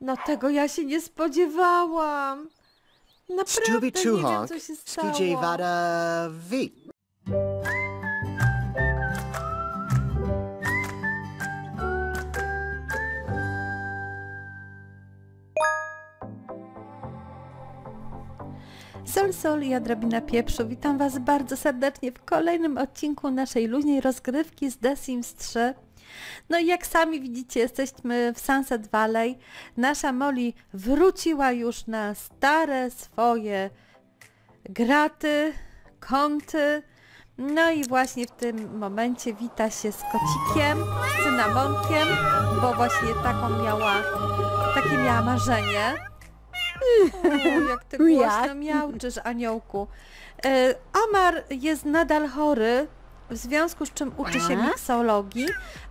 No tego ja się nie spodziewałam. Naprawdę Stubby nie wiem, co się stało. Skijay Vada V. Sol, sol i odrobina pieprzu. Witam Was bardzo serdecznie w kolejnym odcinku naszej luźnej rozgrywki z The Sims 3. No i jak sami widzicie, jesteśmy w Sunset Valley. Nasza Molly wróciła już na stare swoje graty, kąty. No i właśnie w tym momencie wita się z kocikiem, z cynamonkiem, bo właśnie taką miała, takie miała marzenie. O, jak ty głośno miałczysz, aniołku. E, Omar jest nadal chory, w związku z czym uczy się miksologii,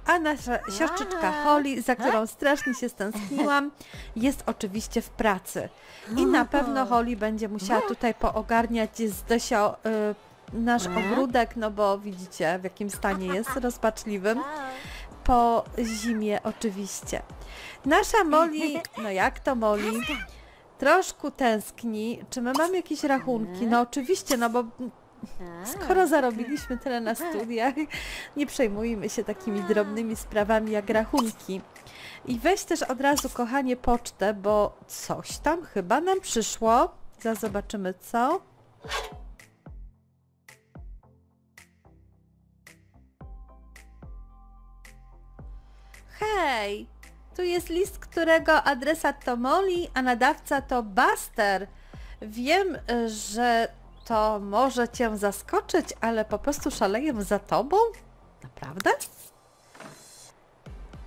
a nasza siostrzyczka Holly, za którą strasznie się stęskniłam, jest oczywiście w pracy. I na pewno Holly będzie musiała tutaj poogarniać z Desio y, nasz ogródek, no bo widzicie w jakim stanie jest, rozpaczliwym. Po zimie oczywiście. Nasza Molly, no jak to Molly? Troszkę tęskni. Czy my mamy jakieś rachunki? No oczywiście, no bo skoro zarobiliśmy tyle na studiach, nie przejmujmy się takimi drobnymi sprawami jak rachunki. I weź też od razu, kochanie, pocztę, bo coś tam chyba nam przyszło. Zaraz zobaczymy co. Hej! Tu jest list, którego adresat to Molly, a nadawca to Buster. Wiem, y, że to może Cię zaskoczyć, ale po prostu szaleję za Tobą? Naprawdę?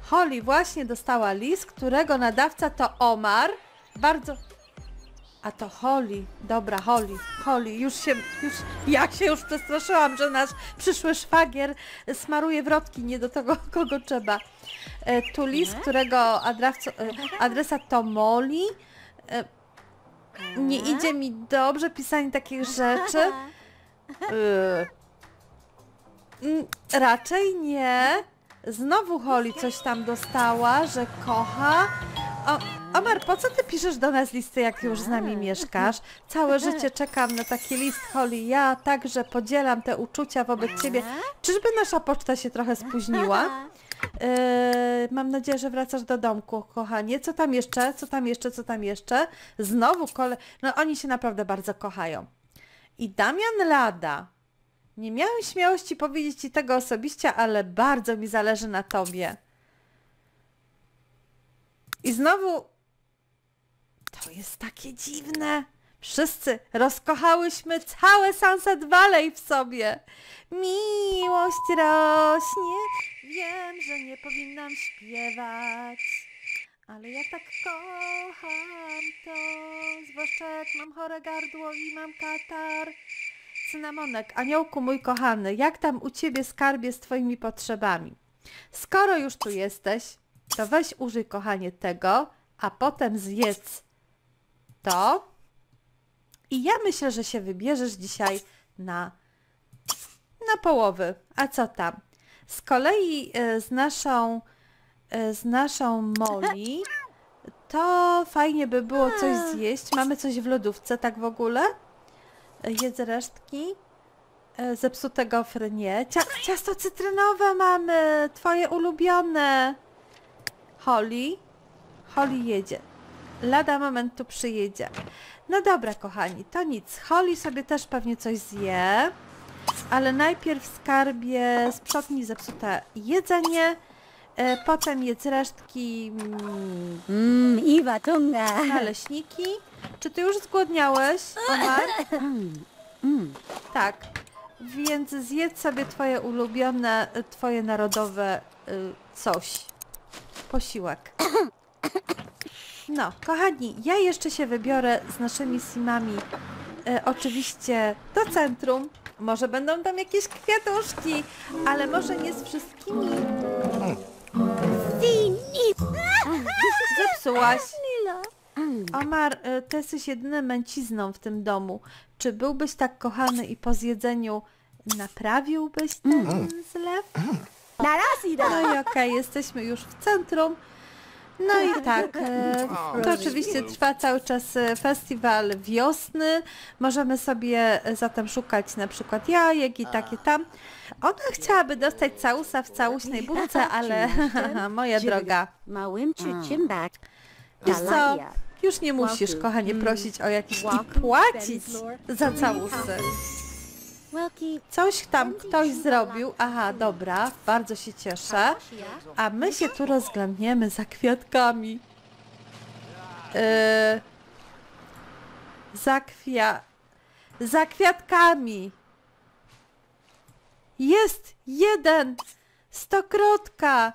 Holly właśnie dostała list, którego nadawca to Omar. Bardzo... A to Holly. Dobra, Holly. Holly, już się... Już, ja się już przestraszyłam, że nasz przyszły szwagier smaruje wrotki nie do tego, kogo trzeba. E, tu list, którego adrawco, e, adresat to Molly. E, nie idzie mi dobrze pisanie takich rzeczy. Mm, raczej nie. Znowu Holly coś tam dostała, że kocha. O, Omar, po co ty piszesz do nas listy, jak już z nami mieszkasz? Całe życie czekam na taki list, Holly. Ja także podzielam te uczucia wobec ciebie. Czyżby nasza poczta się trochę spóźniła? Yy, mam nadzieję, że wracasz do domku, kochanie. Co tam jeszcze? Co tam jeszcze? Co tam jeszcze? Znowu kole... No oni się naprawdę bardzo kochają. I Damian Lada. Nie miałem śmiałości powiedzieć Ci tego osobiście, ale bardzo mi zależy na Tobie. I znowu... To jest takie dziwne. Wszyscy rozkochałyśmy całe Sunset Valley w sobie. Miłość rośnie. Wiem, że nie powinnam śpiewać. Ale ja tak kocham to. Zwłaszcza jak mam chore gardło i mam katar. Cynamonek, aniołku mój kochany, jak tam u ciebie skarbie z twoimi potrzebami? Skoro już tu jesteś, to weź użyj kochanie tego, a potem zjedz to. I ja myślę, że się wybierzesz dzisiaj na, na połowy. A co tam? Z kolei e, z naszą, e, z naszą Molly to fajnie by było coś zjeść. Mamy coś w lodówce, tak w ogóle? E, Jedzę resztki. Zepsute gofry nie. Cia ciasto cytrynowe mamy, twoje ulubione. Holly? Holly jedzie. Lada moment tu przyjedzie. No dobra, kochani, to nic. Holly sobie też pewnie coś zje. Ale najpierw skarbie sprzątnij zepsute jedzenie. E, potem jedz resztki mm, naleśniki. Czy ty już zgłodniałeś, Omar? Tak. Więc zjedz sobie twoje ulubione, y, twoje narodowe y, coś. Posiłek. No, kochani, ja jeszcze się wybiorę z naszymi simami e, oczywiście do centrum. Może będą tam jakieś kwiatuszki, ale może nie z wszystkimi. Zepsułaś. Omar, e, ty jesteś jedyną męcizną w tym domu. Czy byłbyś tak kochany i po zjedzeniu naprawiłbyś ten zlew? Narasida. No i okej, jesteśmy już w centrum. No i tak, e, to oczywiście trwa cały czas e, festiwal wiosny. Możemy sobie e, zatem szukać na przykład jajek i takie tam. Ona chciałaby dostać całusa w całuśnej budce, ale moja droga, Małym ciuciem bak. wiesz co, już nie musisz, kochanie, prosić o jakieś i płacić za całusy. Coś tam ktoś zrobił. Aha, dobra, bardzo się cieszę. A my się tu rozglądniemy za kwiatkami. Yy, za kwia... Za kwiatkami. Jest jeden! Stokrotka!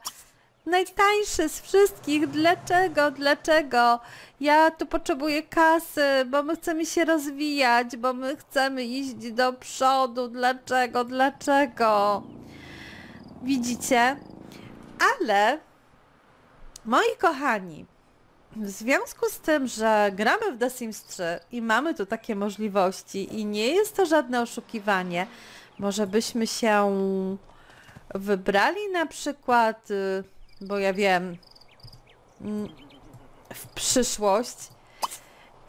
Najtańszy z wszystkich. Dlaczego? Dlaczego? Ja tu potrzebuję kasy, bo my chcemy się rozwijać, bo my chcemy iść do przodu. Dlaczego? Dlaczego? Widzicie? Ale, moi kochani, w związku z tym, że gramy w The Sims 3 i mamy tu takie możliwości i nie jest to żadne oszukiwanie, może byśmy się wybrali na przykład, y, bo ja wiem, mm, w przyszłość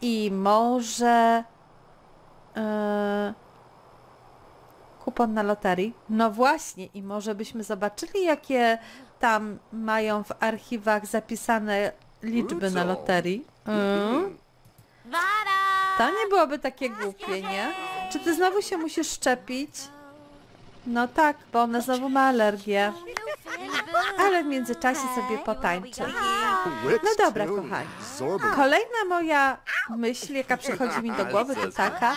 i może e, kupon na loterii. No właśnie, i może byśmy zobaczyli, jakie tam mają w archiwach zapisane liczby na loterii. Mm. To nie byłoby takie głupie, nie? Czy ty znowu się musisz szczepić? No tak, bo ona znowu ma alergię. Ale w międzyczasie sobie potańczy. No dobra, kochani. Kolejna moja myśl, jaka przychodzi mi do głowy, to taka,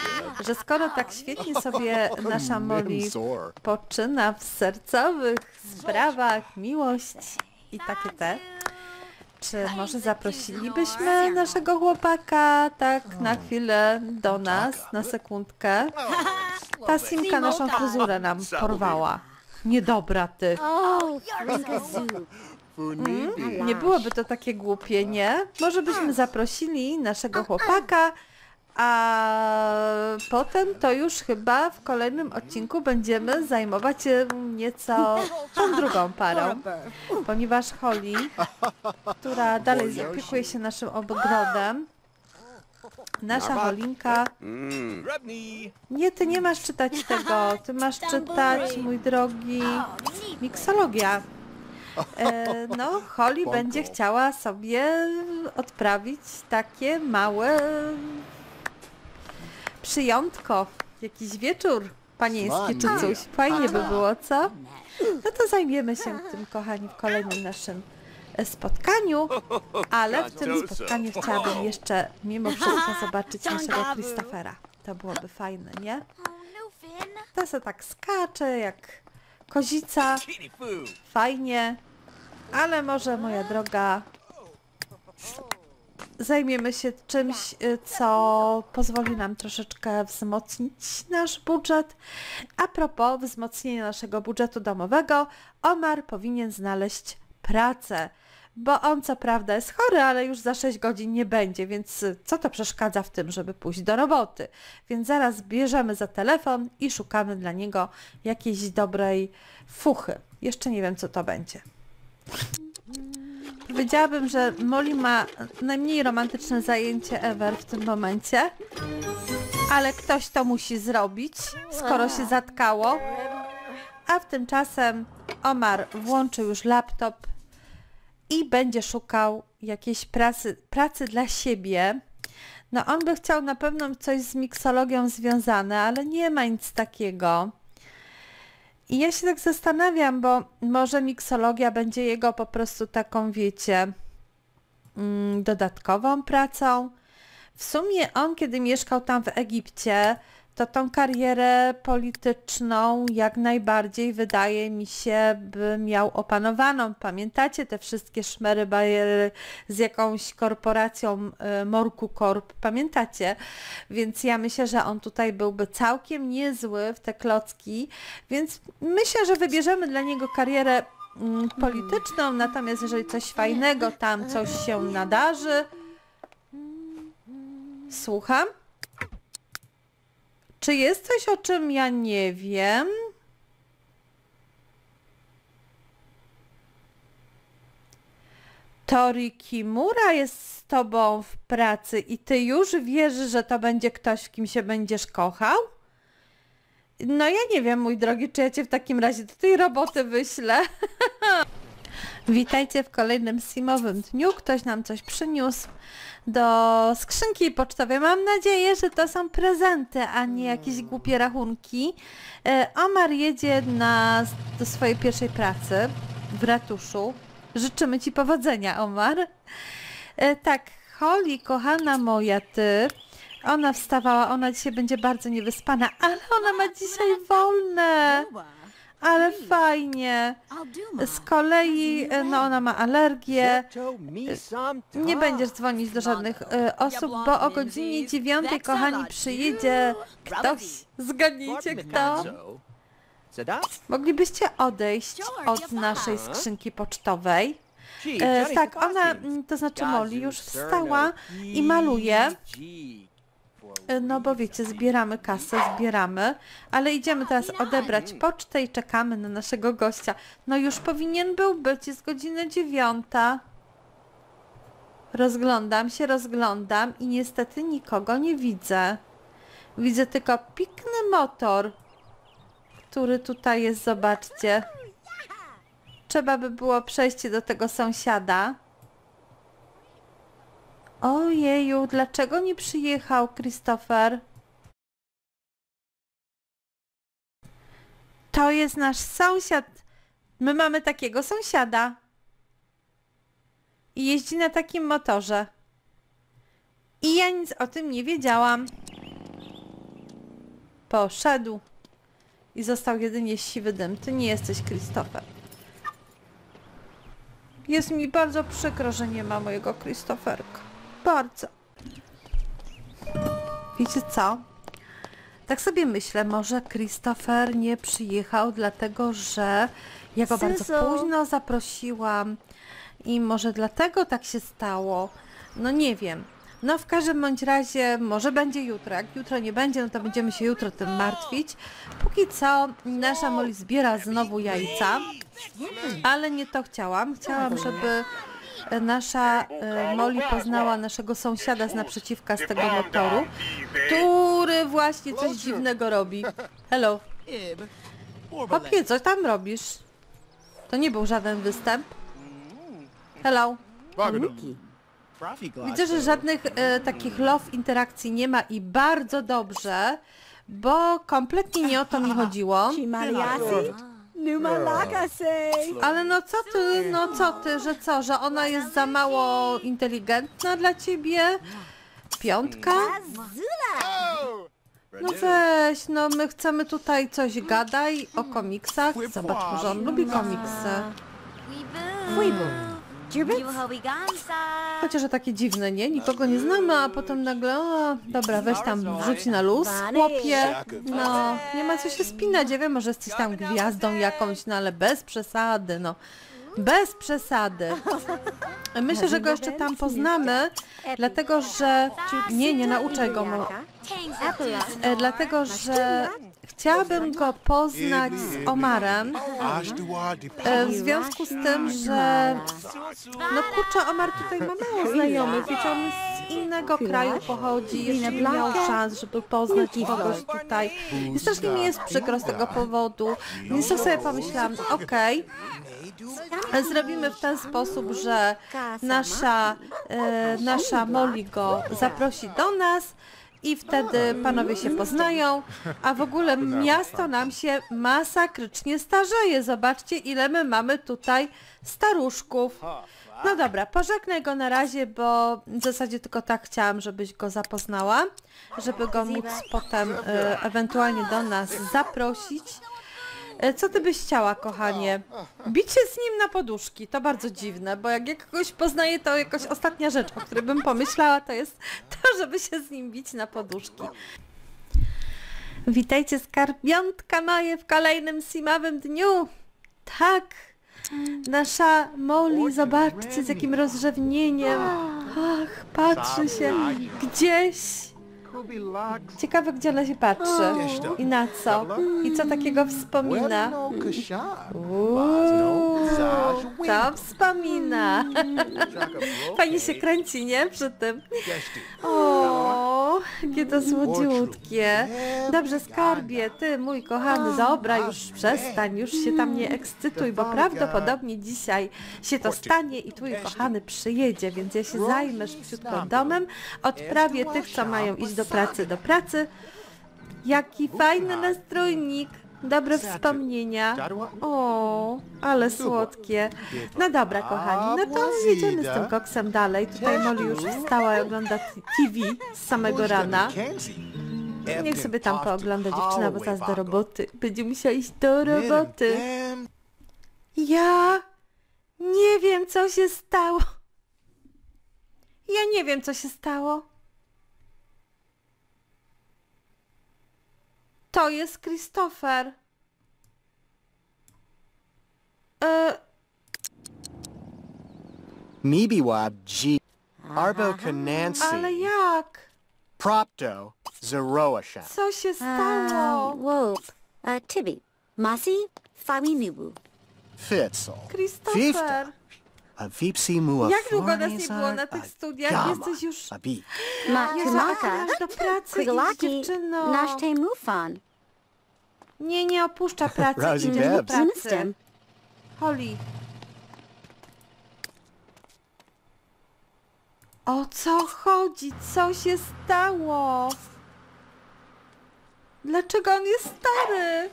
że skoro tak świetnie sobie nasza Molly poczyna w sercowych sprawach, miłość i takie te, czy może zaprosilibyśmy naszego chłopaka tak na chwilę do nas, na sekundkę? Ta Simka naszą fryzurę nam porwała. Niedobra ty. Oh, Frinkazoo. Nie byłoby to takie głupie, nie? Może byśmy zaprosili naszego chłopaka, a potem to już chyba w kolejnym odcinku będziemy zajmować się nieco tą drugą parą, ponieważ Holly, która dalej zaopiekuje się naszym ogrodem, nasza Holinka nie, ty nie masz czytać tego. Ty masz czytać, mój drogi, miksologia. E, no, Holly będzie chciała sobie odprawić takie małe przyjątko. Jakiś wieczór panieński czy coś. Fajnie by było, co? No to zajmiemy się tym, kochani, w kolejnym naszym spotkaniu, ale w tym spotkaniu chciałabym jeszcze mimo wszystko zobaczyć naszego Christophera. To byłoby fajne, nie? To se tak skacze jak kozica. Fajnie. Ale może, moja droga, zajmiemy się czymś, y, co pozwoli nam troszeczkę wzmocnić nasz budżet. A propos wzmocnienia naszego budżetu domowego, Omar powinien znaleźć pracę. Bo on co prawda jest chory, ale już za 6 godzin nie będzie, więc co to przeszkadza w tym, żeby pójść do roboty? Więc zaraz bierzemy za telefon i szukamy dla niego jakiejś dobrej fuchy. Jeszcze nie wiem, co to będzie. Powiedziałabym, że Molly ma najmniej romantyczne zajęcie ever w tym momencie, ale ktoś to musi zrobić, skoro się zatkało. A w tymczasem Omar włączy już laptop i będzie szukał jakiejś pracy, pracy dla siebie. No on by chciał na pewno coś z miksologią związane, ale nie ma nic takiego. I ja się tak zastanawiam, bo może miksologia będzie jego po prostu taką, wiecie, mm, dodatkową pracą. W sumie on, kiedy mieszkał tam w Egipcie, to tą karierę polityczną jak najbardziej wydaje mi się, by miał opanowaną. Pamiętacie te wszystkie szmery bajery z jakąś korporacją y, Morku Corp? Pamiętacie? Więc ja myślę, że on tutaj byłby całkiem niezły w te klocki, więc myślę, że wybierzemy dla niego karierę mm, polityczną, natomiast jeżeli coś fajnego tam, coś się nadarzy... Słucham? Czy jest coś, o czym ja nie wiem? Tori Kimura jest z tobą w pracy i ty już wiesz, że to będzie ktoś, w kim się będziesz kochał? No ja nie wiem, mój drogi, czy ja cię w takim razie do tej roboty wyślę. Witajcie w kolejnym simowym dniu. Ktoś nam coś przyniósł do skrzynki pocztowej. Mam nadzieję, że to są prezenty, a nie jakieś głupie rachunki. E, Omar jedzie na, do swojej pierwszej pracy w ratuszu. Życzymy Ci powodzenia, Omar. E, tak, Holly, kochana moja, Ty, ona wstawała, ona dzisiaj będzie bardzo niewyspana, ale ona ma dzisiaj wolne. Ale fajnie. Z kolei, e, no ona ma alergię. Nie będziesz dzwonić do żadnych e, osób, bo o godzinie dziewiątej, kochani, przyjedzie ktoś. Zgadnijcie kto. Moglibyście odejść od naszej skrzynki pocztowej. E, tak, ona, to znaczy Molly, już wstała i maluje. E, No bo wiecie, zbieramy kasę, zbieramy, ale idziemy teraz odebrać pocztę i czekamy na naszego gościa. No już powinien był być, jest godzina dziewiąta. Rozglądam się, rozglądam i niestety nikogo nie widzę. Widzę tylko pikny motor, który tutaj jest, zobaczcie. Trzeba by było przejść do tego sąsiada. Ojeju, dlaczego nie przyjechał Christopher? To jest nasz sąsiad. My mamy takiego sąsiada. I jeździ na takim motorze. I ja nic o tym nie wiedziałam. Poszedł. I został jedynie siwy dym. Ty nie jesteś Christopher. Jest mi bardzo przykro, że nie ma mojego Christopherka. Bardzo. Wiecie co? Tak sobie myślę, może Christopher nie przyjechał, dlatego że ja go bardzo późno zaprosiłam i może dlatego tak się stało. No nie wiem. No w każdym bądź razie może będzie jutro. Jak jutro nie będzie, no to będziemy się jutro tym martwić. Póki co nasza Molly zbiera znowu jajca, ale nie to chciałam. Chciałam, żeby nasza e, Molly poznała naszego sąsiada z naprzeciwka z tego motoru, który właśnie coś dziwnego robi. Hello. Papie, co tam robisz? To nie był żaden występ. Hello. Widzę, że żadnych e, takich love interakcji nie ma i bardzo dobrze, bo kompletnie nie o to mi chodziło. Numalakase. Ale no co ty, no co ty, że co, że ona jest za mało inteligentna dla ciebie? Piątka? No weź, no my chcemy tutaj coś gadaj o komiksach. Zobacz, może on lubi komiksy. Chociaż takie dziwne, nie? Nikogo nie znamy, a potem nagle, o, dobra, weź tam wrzuć na luz, chłopie. No, nie ma co się spinać, ja wiem, może jesteś tam gwiazdą jakąś, no ale bez przesady, no. Bez przesady. Myślę, że go jeszcze tam poznamy, dlatego że... Nie, nie nauczę go, e, dlatego że chciałabym go poznać z Omarem, e, w związku z tym, że no kurczę, Omar tutaj ma mało znajomych, wiecie, on z innego kraju pochodzi, jeszcze nie miał szans, żeby poznać kogoś tutaj. I strasznie mi jest przykro z tego powodu, więc to sobie pomyślałam, okej, zrobimy w ten sposób, że nasza, e, nasza Molly go zaprosi do nas i wtedy panowie się poznają, a w ogóle miasto nam się masakrycznie starzeje. Zobaczcie, ile my mamy tutaj staruszków. No dobra, pożegnaj go na razie, bo w zasadzie tylko tak chciałam, żebyś go zapoznała, żeby go móc potem e, ewentualnie do nas zaprosić. E, Co ty byś chciała, kochanie? Bić się z nim na poduszki, to bardzo dziwne, bo jak ja kogoś poznaję, to jakoś ostatnia rzecz, o której bym pomyślała, to jest to, żeby się z nim bić na poduszki. Witajcie skarbiątka moje w kolejnym simawym dniu. Tak, nasza Molly, zobaczcie z jakim rozrzewnieniem. Ach, patrzy się gdzieś. Ciekawe, gdzie ona się patrzy i na co. I co takiego wspomina. Uuu, To wspomina. Fajnie się kręci, nie? Przy tym. O, jakie to słodziutkie. Dobrze, skarbie, ty, mój kochany, dobra, już przestań, już się tam nie ekscytuj, bo prawdopodobnie dzisiaj się to stanie i twój kochany przyjedzie, więc ja się zajmę szybciutko domem, odprawię tych, co mają iść do pracy, do pracy. Jaki fajny nastrójnik. Dobre wspomnienia. O, ale słodkie. No dobra, kochani, no to jedziemy z tym koksem dalej. Tutaj Molly już wstała i ogląda TV z samego rana. Niech sobie tam poogląda dziewczyna, bo zaraz do roboty. Będzie musiała iść do roboty. Ja nie wiem, co się stało. Ja nie wiem, co się stało. To jest Christopher. E, Mibiwab G. Arbo Kanansi. ale jak? Propto. Zeroashan. Co się stało? Uh, Wolf. Uh, Tibby. Masi. Fawi Nubu. Fitzel. Christopher. A Vipsi Mua Jak długo nas nie było na tych studiach? Jesteś już... A beat. Ma Jezu, Tumaka. masz do pracy, idź Krigolaki. dziewczyno. Nashte Mufan. Nie, nie opuszcza pracy, Rosie idzie do Babs. pracy. Holly. O co chodzi? Co się stało? Dlaczego on jest stary?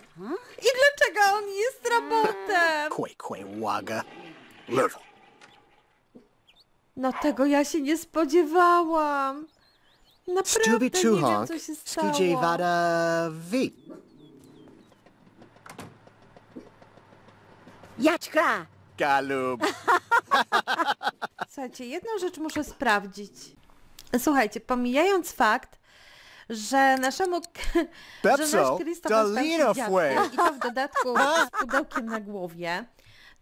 I dlaczego on jest robotem? Kwe Kwe Waga. Lurtle. No tego ja się nie spodziewałam. Naprawdę nie wiem, co się stało. Yachkra. Galub. Słuchajcie, jedną rzecz muszę sprawdzić. Słuchajcie, pomijając fakt, że naszemu że Pepso, nasz Krzysztof jest i to w dodatku z pudełkiem na głowie,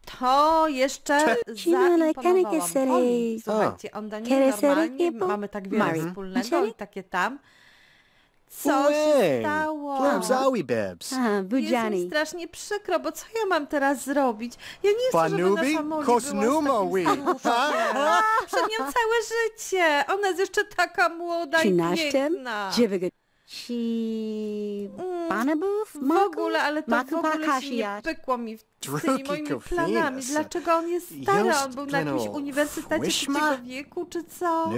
to jeszcze zaimponowałam Oli. Słuchajcie, on da nie normalnie, mamy tak wiele Mary. wspólnego i takie tam. Co się stało? Klauzały, Babs. Jest mi strasznie przykro, bo co ja mam teraz zrobić? Ja nie chcę, żeby nasza Molly była z Przed nią całe życie. Ona jest jeszcze taka młoda i piękna. 13, Ci... Mm, Panebów? W ogóle, ale to Maku w ogóle się nie pykło mi w tymi moimi planami. Dlaczego on jest stary? On był na jakimś uniwersytecie trzeciego wieku, czy co?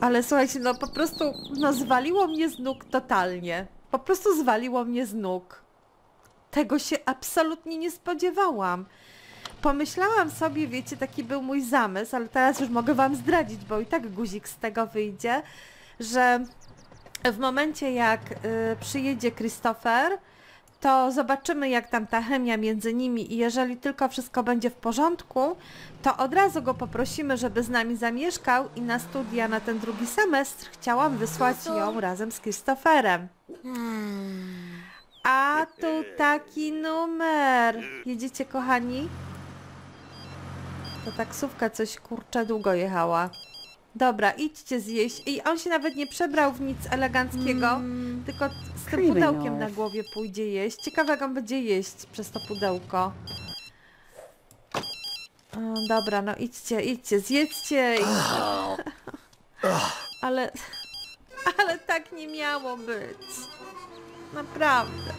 Ale słuchajcie, no po prostu, no zwaliło mnie z nóg totalnie. Po prostu zwaliło mnie z nóg. Tego się absolutnie nie spodziewałam. Pomyślałam sobie, wiecie, taki był mój zamysł, ale teraz już mogę wam zdradzić, bo i tak guzik z tego wyjdzie, że w momencie jak y, przyjedzie Christopher, to zobaczymy jak tam ta chemia między nimi i jeżeli tylko wszystko będzie w porządku, to od razu go poprosimy, żeby z nami zamieszkał i na studia na ten drugi semestr chciałam wysłać ją razem z Christopherem. A tu taki numer. Jedziecie kochani? To taksówka coś kurczę długo jechała. Dobra, idźcie zjeść. I on się nawet nie przebrał w nic eleganckiego, tylko z tym pudełkiem na głowie pójdzie jeść. Ciekawe jak on będzie jeść przez to pudełko. O, dobra, no idźcie, idźcie, zjedzcie. I... ale, ale tak nie miało być. Naprawdę.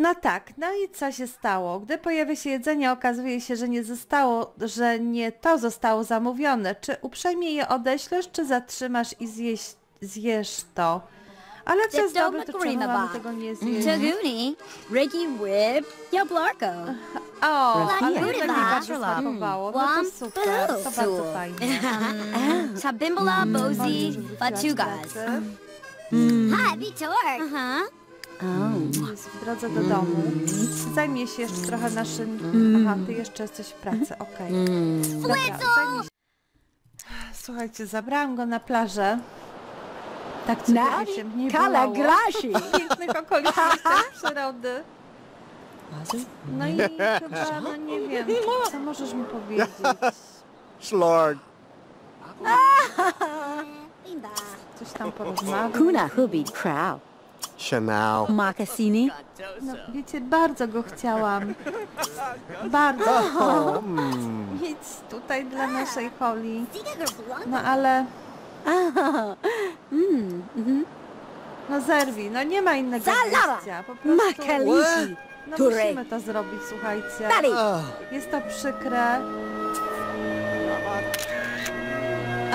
No tak, no i co się stało? Gdy pojawia się jedzenie, okazuje się, że nie zostało, że nie to zostało zamówione. Czy uprzejmie je odeślesz, czy zatrzymasz i zjeść, zjesz to? Ale co jest Zepto dobre, to czemu mamy tego nie zjeść? Taguni. Ricky Whip. Yoblarko. O, ale to mi bardzo Mm. smakowało. No to super, to bardzo fajnie. Sabimbola Batugas. pracy. Hi, Vitor. Uh-huh. Jest w drodze do domu. Zajmie się jeszcze trochę naszym... Aha, ty jeszcze jesteś w pracy, okej. Dobra, zajmie się... Słuchajcie, zabrałam go na plażę. Tak cudownie się nie Kala bolało. Grashi. W pięknych okolicznościach przyrody. No i chyba, no nie wiem, co możesz mi powiedzieć? Slorg. Coś tam porozmawiać? Kuna Hubi Crow. Chanel. Moccasini. No, wiecie, bardzo go chciałam. Bardzo. Oh, mm. Idź tutaj dla naszej Holly. No ale, Ah, mm, mhm. no zerwij, no nie ma innego Zalała! wyjścia. Po prostu, no musimy to zrobić, słuchajcie. Oh, Jest to przykre.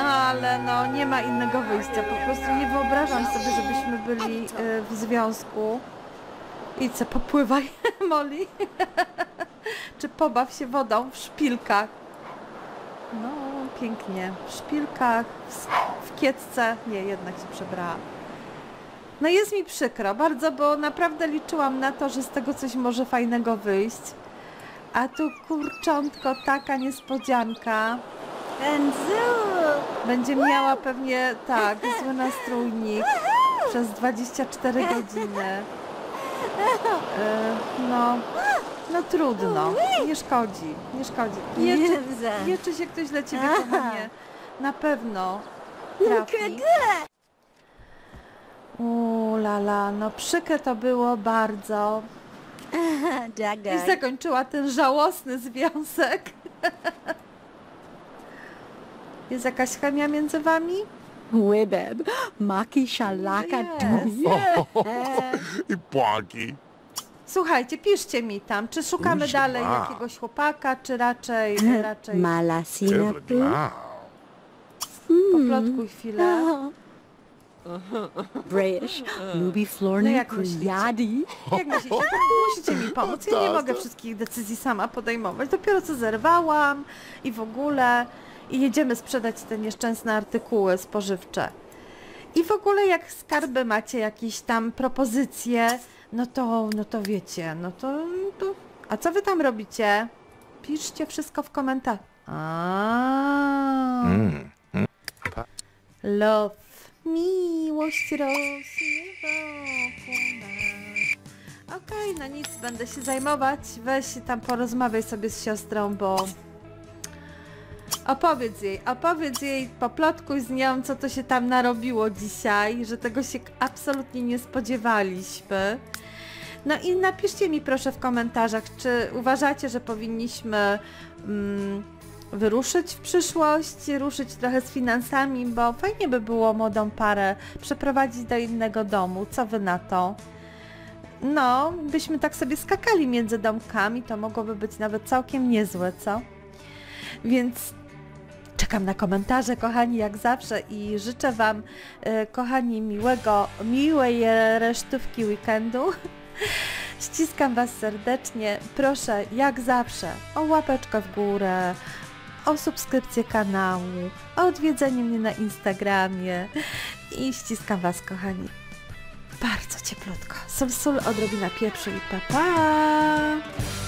Ale no, nie ma innego wyjścia. Po prostu nie wyobrażam sobie, żebyśmy byli y, w związku. I co, popływaj, Molly? Czy pobaw się wodą w szpilkach? No, pięknie. W szpilkach, w kiecce. Nie, jednak się przebrała. No jest mi przykro bardzo, bo naprawdę liczyłam na to, że z tego coś może fajnego wyjść. A tu kurczątko, taka niespodzianka. Enzu. Będzie miała pewnie, tak, zły nastrójnik przez 24 godziny. E, No, no trudno, nie szkodzi, nie szkodzi. Jezu. jeszcze się ktoś dla Ciebie, kochanie, na pewno trafi. U lala, no przykre to było bardzo. I zakończyła ten żałosny związek. Jest jakaś chemia między wami? Wibeb. Maki shalaka Jest. tu. I płaki. Słuchajcie, piszcie mi tam, czy szukamy dalej jakiegoś chłopaka, czy raczej, raczej Malasina. Wow. poplotkuj chwilę. British. Lubi No Florny jak myślicie? Kujadi. Jak myślicie? Musicie mi pomóc. Ja nie mogę wszystkich decyzji sama podejmować. Dopiero co zerwałam i w ogóle i jedziemy sprzedać te nieszczęsne artykuły spożywcze. I w ogóle jak skarby macie jakieś tam propozycje, no to, no to wiecie, no to, to... A co wy tam robicie? Piszcie wszystko w. Mm. Love. Miłość rośnie. Okej, no nic, będę się zajmować. Weź tam porozmawiaj sobie z siostrą, bo... Opowiedz jej, opowiedz jej, poplotkuj z nią, co to się tam narobiło dzisiaj, że tego się absolutnie nie spodziewaliśmy. No i napiszcie mi proszę w komentarzach, czy uważacie, że powinniśmy mm, wyruszyć w przyszłość, ruszyć trochę z finansami, bo fajnie by było młodą parę przeprowadzić do innego domu. Co wy na to? No, byśmy tak sobie skakali między domkami, to mogłoby być nawet całkiem niezłe, co? Więc czekam na komentarze, kochani, jak zawsze i życzę Wam, e, kochani, miłego, miłej resztówki weekendu. Ściskam Was serdecznie. Proszę, jak zawsze, o łapeczkę w górę, o subskrypcję kanału, o odwiedzenie mnie na Instagramie i ściskam Was, kochani. Bardzo cieplutko. Sol, sól, odrobina pieprzu i pa, pa!